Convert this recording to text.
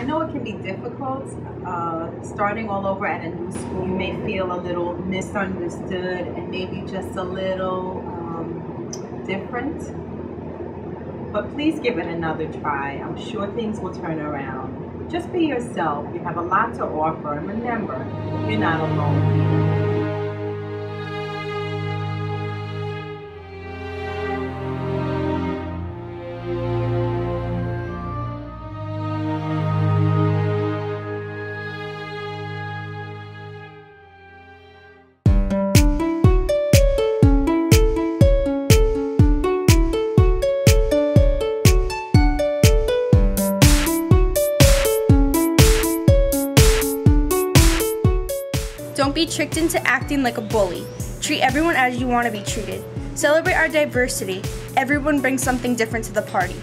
I know it can be difficult uh, starting all over at a new school. You may feel a little misunderstood and maybe just a little um, different. But please give it another try. I'm sure things will turn around. Just be yourself. You have a lot to offer. And remember, you're not alone Don't be tricked into acting like a bully. Treat everyone as you want to be treated. Celebrate our diversity. Everyone brings something different to the party.